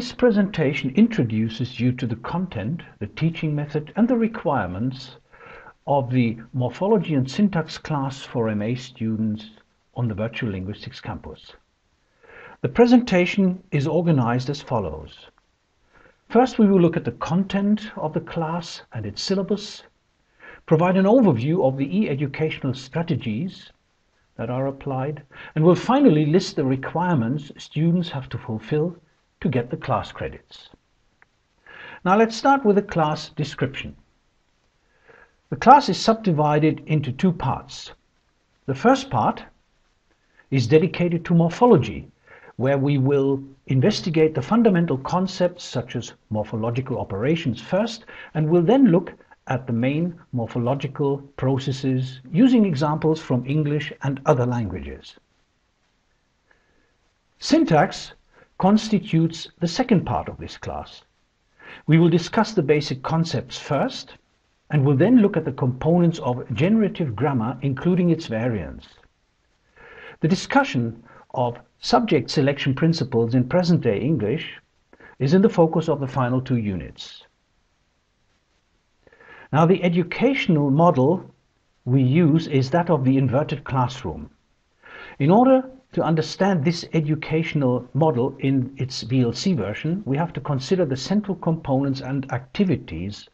this presentation introduces you to the content, the teaching method and the requirements of the Morphology and Syntax class for MA students on the Virtual Linguistics campus. The presentation is organized as follows. First, we will look at the content of the class and its syllabus, provide an overview of the e-educational strategies that are applied, and will finally list the requirements students have to fulfill to get the class credits. Now let's start with the class description. The class is subdivided into two parts. The first part is dedicated to morphology, where we will investigate the fundamental concepts such as morphological operations first, and we'll then look at the main morphological processes using examples from English and other languages. Syntax constitutes the second part of this class. We will discuss the basic concepts first and will then look at the components of generative grammar including its variants. The discussion of subject selection principles in present-day English is in the focus of the final two units. Now the educational model we use is that of the inverted classroom. In order to understand this educational model in its VLC version, we have to consider the central components and activities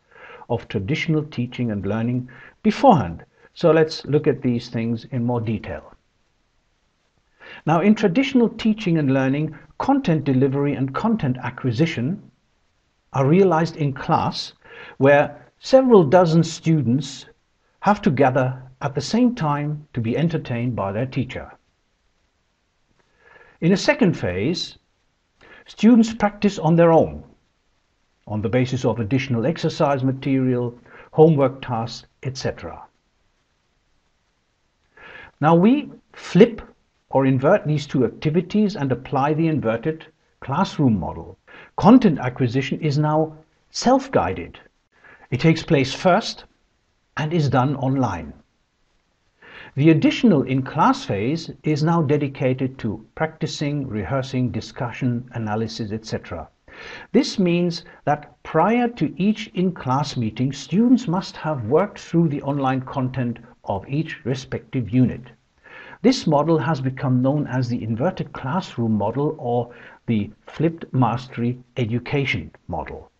of traditional teaching and learning beforehand. So let's look at these things in more detail. Now, in traditional teaching and learning, content delivery and content acquisition are realized in class where several dozen students have to gather at the same time to be entertained by their teacher. In a second phase, students practice on their own, on the basis of additional exercise material, homework tasks, etc. Now we flip or invert these two activities and apply the inverted classroom model. Content acquisition is now self-guided. It takes place first and is done online. The additional in-class phase is now dedicated to practicing, rehearsing, discussion, analysis, etc. This means that prior to each in-class meeting, students must have worked through the online content of each respective unit. This model has become known as the inverted classroom model or the flipped mastery education model.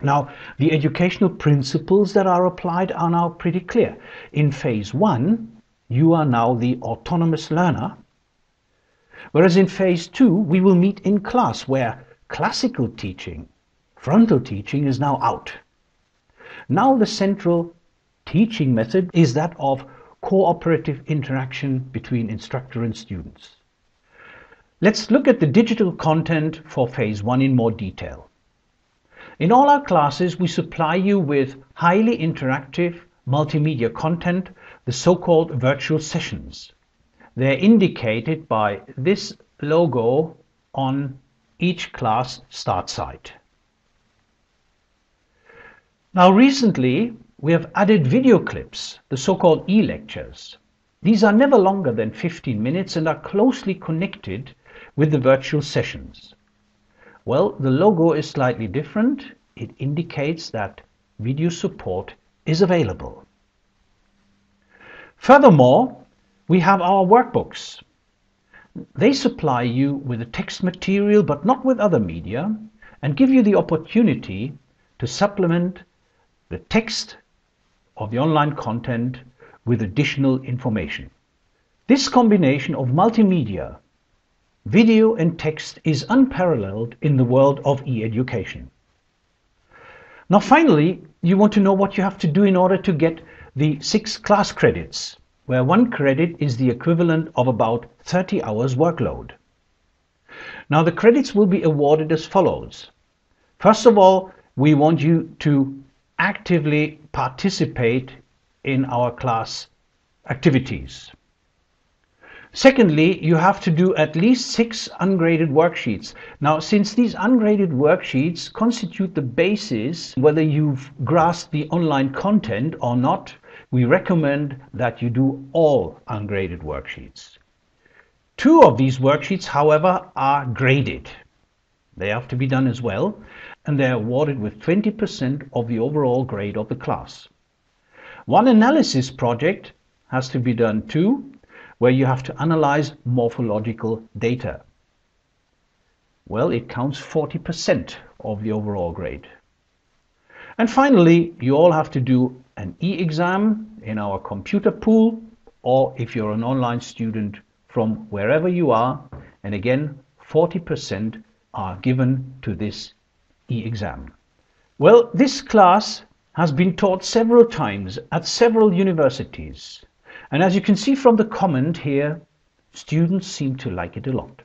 Now, the educational principles that are applied are now pretty clear. In phase one, you are now the autonomous learner, whereas in phase two, we will meet in class where classical teaching, frontal teaching is now out. Now the central teaching method is that of cooperative interaction between instructor and students. Let's look at the digital content for phase one in more detail. In all our classes, we supply you with highly interactive multimedia content, the so-called virtual sessions. They're indicated by this logo on each class start site. Now recently, we have added video clips, the so-called e-lectures. These are never longer than 15 minutes and are closely connected with the virtual sessions. Well, the logo is slightly different. It indicates that video support is available. Furthermore, we have our workbooks. They supply you with the text material, but not with other media, and give you the opportunity to supplement the text of the online content with additional information. This combination of multimedia Video and text is unparalleled in the world of e-education. Now finally, you want to know what you have to do in order to get the six class credits, where one credit is the equivalent of about 30 hours workload. Now the credits will be awarded as follows. First of all, we want you to actively participate in our class activities. Secondly, you have to do at least six ungraded worksheets. Now, since these ungraded worksheets constitute the basis whether you've grasped the online content or not, we recommend that you do all ungraded worksheets. Two of these worksheets, however, are graded. They have to be done as well, and they're awarded with 20% of the overall grade of the class. One analysis project has to be done too, where you have to analyze morphological data. Well, it counts 40% of the overall grade. And finally, you all have to do an e-exam in our computer pool, or if you're an online student from wherever you are, and again, 40% are given to this e-exam. Well, this class has been taught several times at several universities. And as you can see from the comment here, students seem to like it a lot.